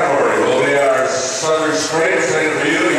category. Will be our Southern Straits and View